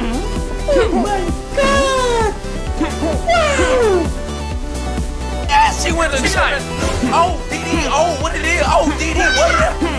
Oh my god! Wow! Yes, she went China. Oh, DD. Oh, what it is? Oh, DD. What it is?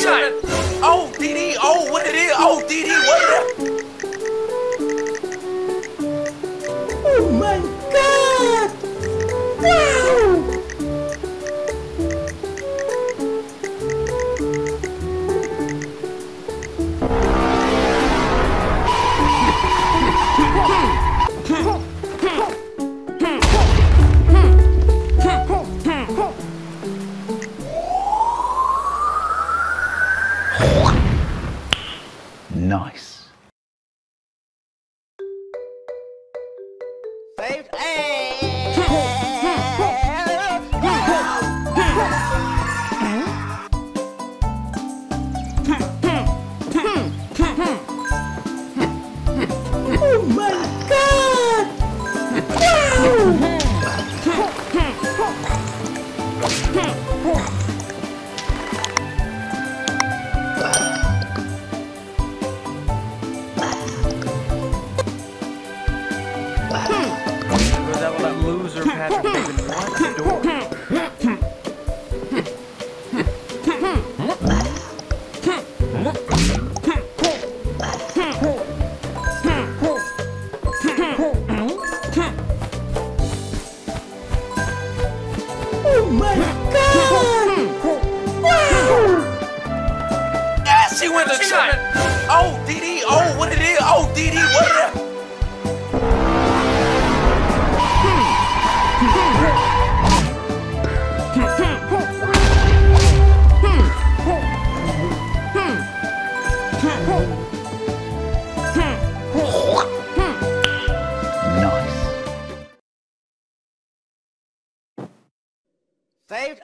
Oh, DD. Oh, what it is? Oh, DD. What it is? Yeah. Oh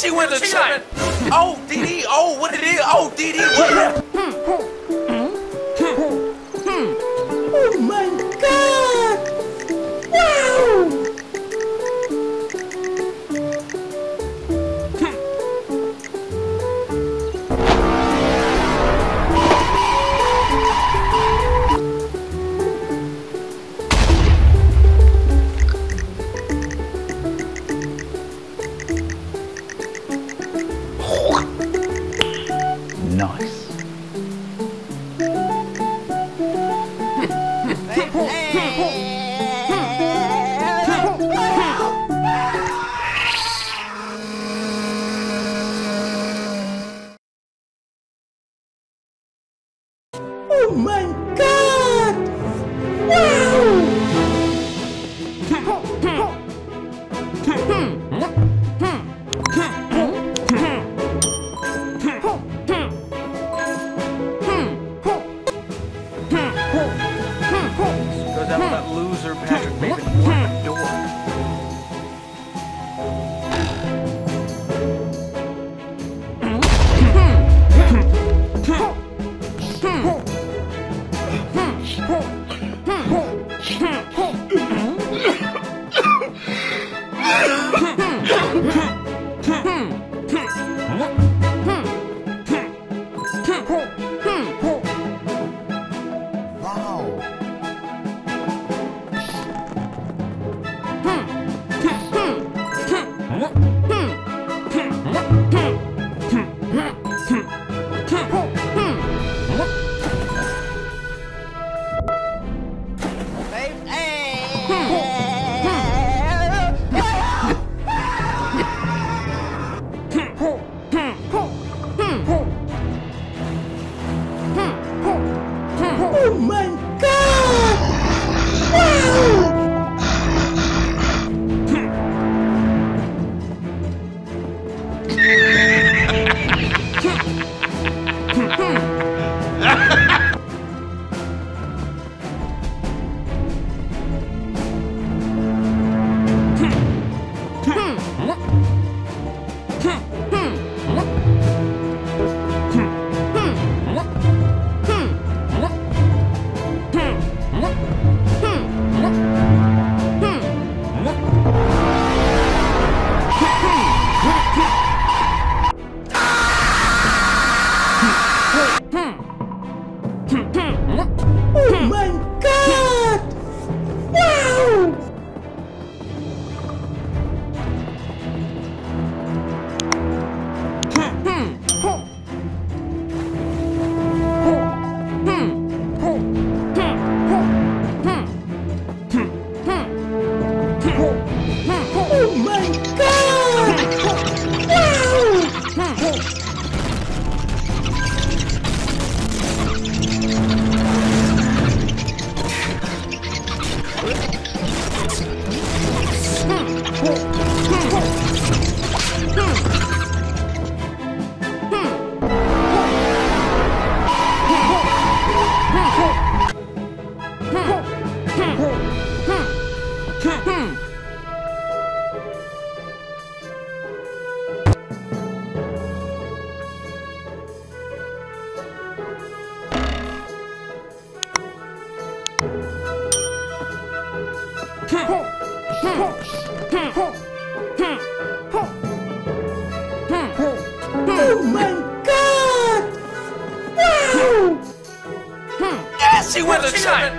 she went to China. Oh, DD. Oh, what it is? Oh, DD. What Oh Oh Oh Oh my god! Wow! Yes, she went to China.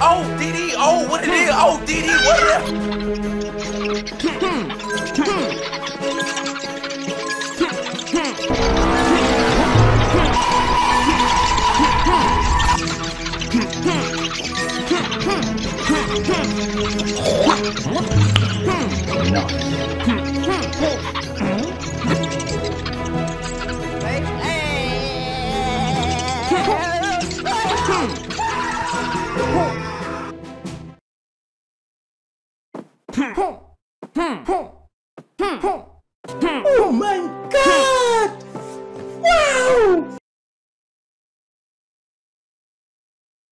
Oh, DD. Oh, what it is? Oh, DD. What it is?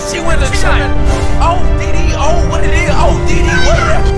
She went to China. Oh, DD. Oh, what it is? Oh, DD. What it is?